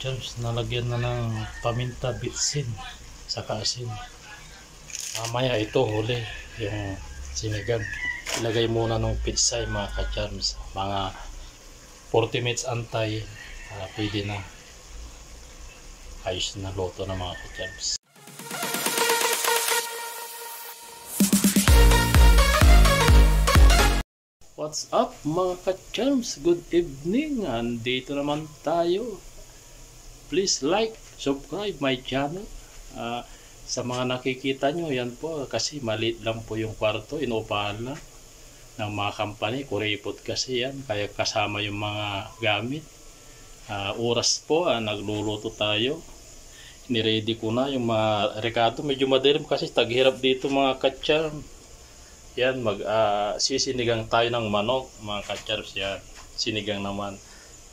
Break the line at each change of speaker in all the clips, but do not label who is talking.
Charms, nalagyan na ng paminta bitsin sa asin. Mamaya ito huli yung sinigang. Ilagay muna ng pitsay mga ka-charms. Mga 40 minutes antay. ah, pwede na. Ayos na loto na mga ka-charms. What's up mga ka-charms? Good evening! Andito naman tayo. Please like, subscribe my channel. Ah, sa mga nakikita nyo, yan po, kasi maliit lang po yung kwarto, inupahan lang ng mga company. Kuripot kasi yan, kaya kasama yung mga gamit. Ah, oras po, ah, nagluluto tayo. Niready ko na yung mga rekado. Medyo madilim kasi taghirap dito mga ka-charm. Yan, mag ah, sisinigang tayo ng manok, mga ka-charms yan. Sinigang naman.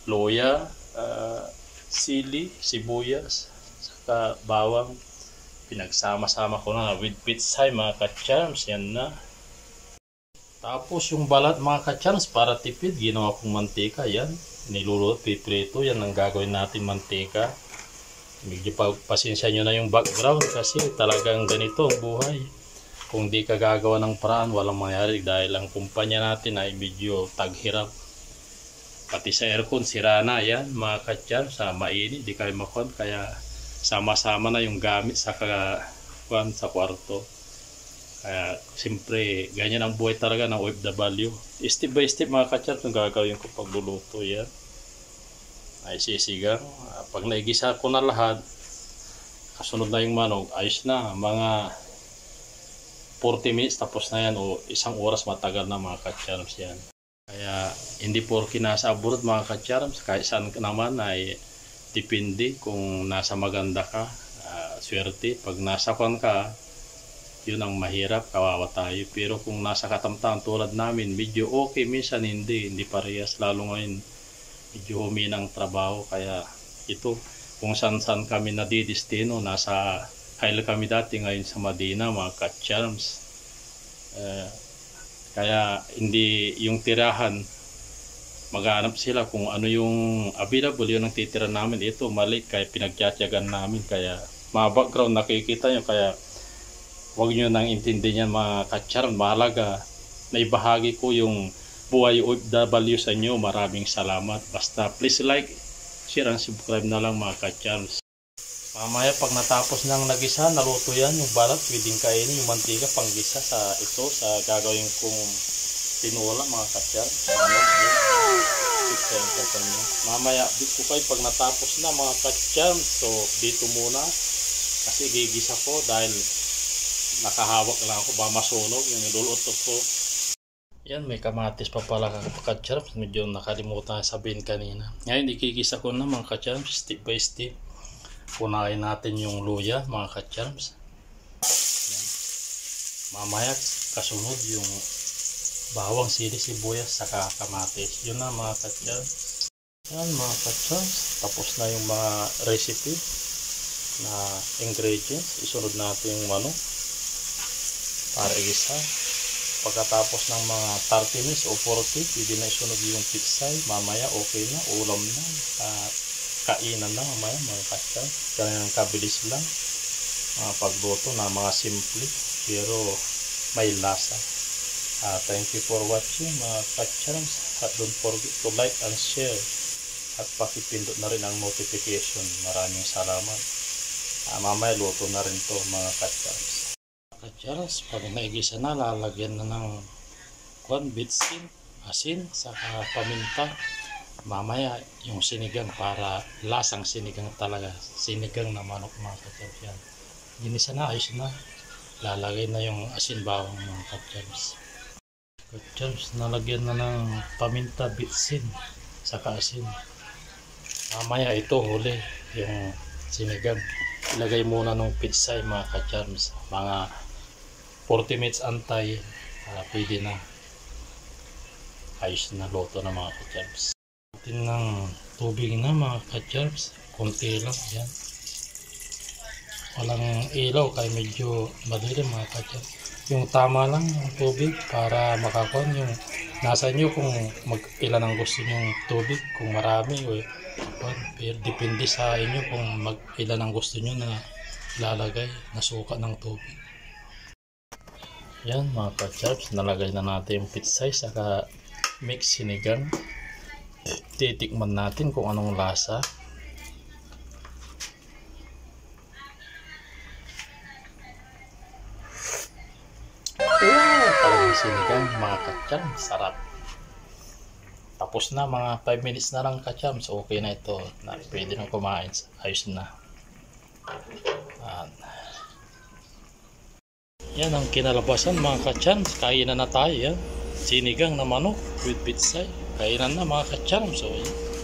Loya, ah, sili, sibuyas, saka bawang. Pinagsama-sama ko na with pitsay mga ka-charms. Yan na. Tapos yung balat mga ka-charms para tipid, ginawa kong mantika. Yan, niluluto, piprito. Yan ang gagawin natin mantika. Medyo pa, pasensya nyo na yung background kasi talagang ganito ang buhay. Kung di ka gagawa ng paraan, walang mangyari dahil ang kumpanya natin ay medyo taghirap. Pati sa aircon, sira na yan, mga katyan, sa mainit, di kayo makon, kaya sama-sama na yung gamit sa kakuan sa kwarto. Kaya, siyempre, ganyan ang buhay talaga ng OFW. Step by step, mga katyan, kung gagawin ko pagluluto yan. Ay sisigang. Pag naigisa ko na lahat, kasunod na yung manok, ayos na. Mga 40 minutes tapos na yan o isang oras matagal na mga ka-charms yan. Kaya hindi porki nasa abroad mga ka-charms, kahit saan ka naman ay depende kung nasa maganda ka, ah, swerte. Pag nasa kwan ka, yun ang mahirap, kawawa tayo. Pero kung nasa katamtaman tulad namin, medyo okay, minsan hindi, hindi parehas. Lalo ngayon, medyo huminang trabaho. Kaya ito, kung saan-saan kami nadidistino, nasa Kyle kami dati ngayon sa Madina, mga ka-charms. Eh, kaya hindi yung tirahan, maghanap sila kung ano yung available, yun ang titira namin. Ito, mali, kaya pinagtsatsagan namin. Kaya mga background nakikita nyo, kaya huwag nyo nang intindihan mga ka-charm. Mahalaga na ibahagi ko yung buhay OFW sa inyo. Maraming salamat. Basta please like, share, and subscribe na lang mga ka-charms. Mamaya pag natapos ng nagisa, naluto yan, yung balat, pwedeng kainin, yung mantika, panggisa sa ito, sa gagawin kong tinola, mga nyo. Mamaya, bit ko kayo pag natapos na, mga katsyan. So, dito muna. Kasi gigisa ko dahil nakahawak lang ako, ba masunog, yung niluluto ko. Yan, may kamatis pa pala ka-charms. Medyo nakalimutan sabihin kanina. Ngayon, ikikisa ko na mga ka-charms, step by step. Punain natin yung luya, mga ka-charms. Mamaya, kasunod yung bawang sili, sibuyas, saka kamatis. Yun na mga ka-charms. Yan mga ka-charms. Tapos na yung mga recipe na ingredients. Isunod natin yung manok para isa. Pagkatapos ng mga 30 minutes o 40, pwede na isunod yung pitsay. Mamaya okay na, ulam na. At kainan na mamaya mga kasya. Ganyan kabilis lang. Mga pagluto na mga simple pero may lasa. Uh, thank you for watching mga kachams. At don't forget to like and share. At pakipindot na rin ang notification. Maraming salamat. Uh, mamaya luto na rin to mga kachams. Kachams, pag naigisa na, lalagyan na ng kwan, bitsin, asin, saka paminta mamaya yung sinigang para lasang sinigang talaga sinigang na manok mga katsams ginisa na ayos na. Lalagay na yung asin bawang mga katsams katsams nalagyan na ng paminta bitsin saka asin. Mamaya ito huli yung sinigang. Ilagay muna ng pitsay mga katsams mga 40 minutes antay uh, pwede na. Ayos na loto na mga katsams natin ng tubig na mga ka-charms konti lang yan walang ilaw kaya medyo madilim mga ka-charms yung tama lang yung tubig para makakon yung nasa nyo kung mag ilan ang gusto nyong tubig kung marami o. Pero depende sa inyo kung mag, ilan ang gusto nyo na ilalagay na suka ng tubig. Yan mga ka-charbs, nalagay na natin yung pitsay saka mix sinigang. Titikman natin kung anong lasa. Wow! Talagang sinigang mga kacham. Sarap. Tapos na mga 5 minutes na lang kacham. So okay na ito. Na, pwede na kumain. Ayos na. Yan. Yan ang kinalabasan mga kacham. Kainan na tayo. Yan. Sinigang na manok with pizza. Kainan na mga kacham. So yan.